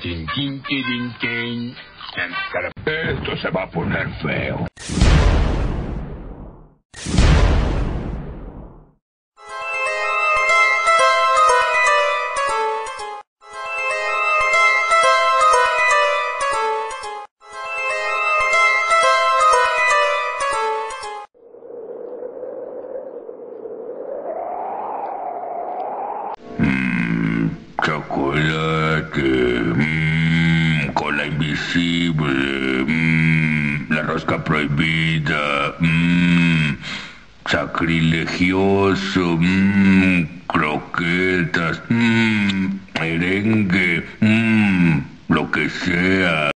tin, tin, tin, tin. Esto se va a poner feo. Hmm. Chocolate, mm, cola invisible, mm, la rosca prohibida, mm, sacrilegioso, mm, croquetas, mm, merengue, mm, lo que sea.